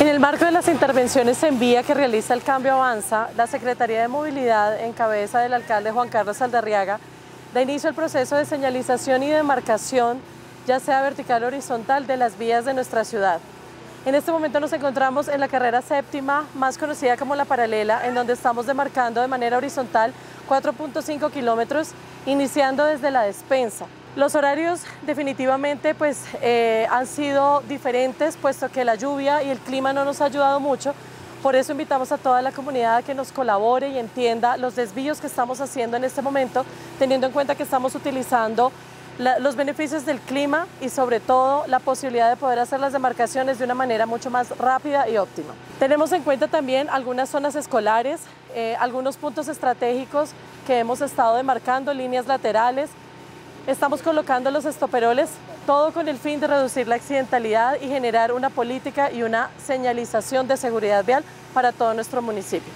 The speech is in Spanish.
En el marco de las intervenciones en vía que realiza el Cambio Avanza, la Secretaría de Movilidad, en cabeza del alcalde Juan Carlos Aldarriaga, da inicio al proceso de señalización y demarcación, ya sea vertical o horizontal, de las vías de nuestra ciudad. En este momento nos encontramos en la carrera séptima, más conocida como la paralela, en donde estamos demarcando de manera horizontal 4.5 kilómetros, iniciando desde la despensa. Los horarios definitivamente pues, eh, han sido diferentes, puesto que la lluvia y el clima no nos ha ayudado mucho. Por eso invitamos a toda la comunidad a que nos colabore y entienda los desvíos que estamos haciendo en este momento, teniendo en cuenta que estamos utilizando los beneficios del clima y sobre todo la posibilidad de poder hacer las demarcaciones de una manera mucho más rápida y óptima. Tenemos en cuenta también algunas zonas escolares, eh, algunos puntos estratégicos que hemos estado demarcando, líneas laterales, Estamos colocando los estoperoles, todo con el fin de reducir la accidentalidad y generar una política y una señalización de seguridad vial para todo nuestro municipio.